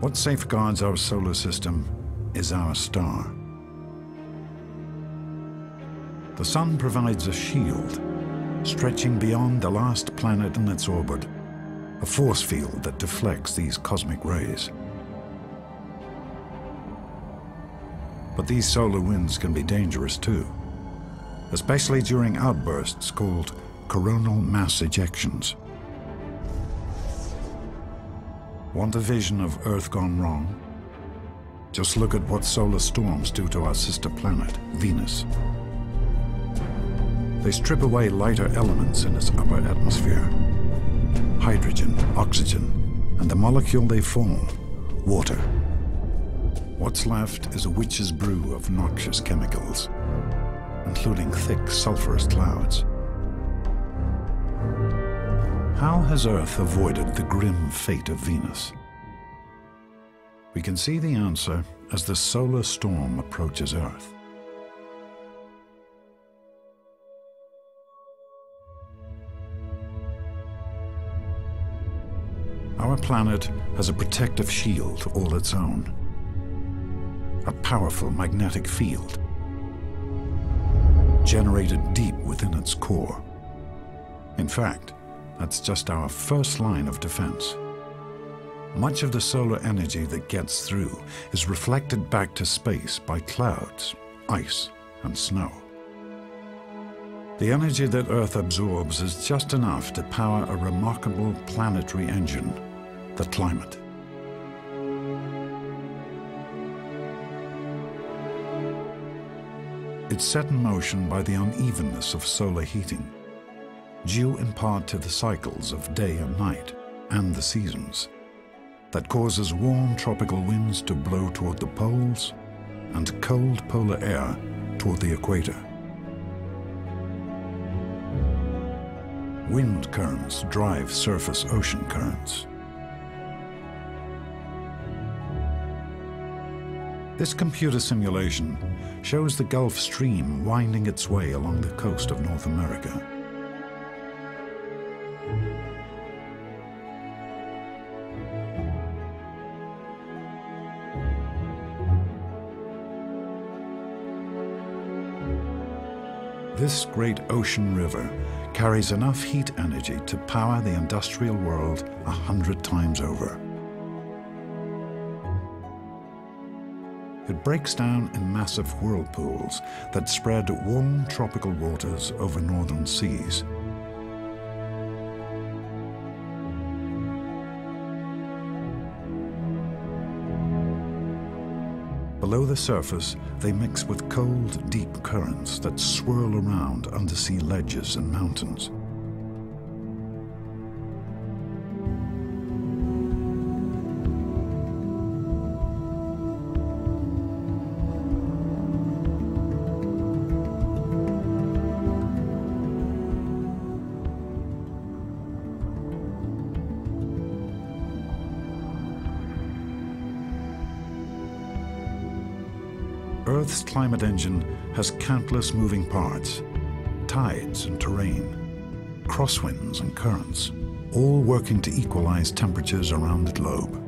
What safeguards our solar system is our star. The Sun provides a shield, stretching beyond the last planet in its orbit, a force field that deflects these cosmic rays. But these solar winds can be dangerous too, especially during outbursts called coronal mass ejections. Want a vision of Earth gone wrong? Just look at what solar storms do to our sister planet, Venus. They strip away lighter elements in its upper atmosphere. Hydrogen, oxygen, and the molecule they form, water. What's left is a witch's brew of noxious chemicals, including thick sulfurous clouds. How has Earth avoided the grim fate of Venus? We can see the answer as the solar storm approaches Earth. Our planet has a protective shield all its own. A powerful magnetic field generated deep within its core. In fact, that's just our first line of defense. Much of the solar energy that gets through is reflected back to space by clouds, ice, and snow. The energy that Earth absorbs is just enough to power a remarkable planetary engine, the climate. It's set in motion by the unevenness of solar heating due in part to the cycles of day and night and the seasons that causes warm tropical winds to blow toward the poles and cold polar air toward the equator. Wind currents drive surface ocean currents. This computer simulation shows the Gulf Stream winding its way along the coast of North America. This great ocean river carries enough heat energy to power the industrial world a hundred times over. It breaks down in massive whirlpools that spread warm tropical waters over northern seas. Below the surface, they mix with cold, deep currents that swirl around undersea ledges and mountains. Earth's climate engine has countless moving parts, tides and terrain, crosswinds and currents, all working to equalize temperatures around the globe.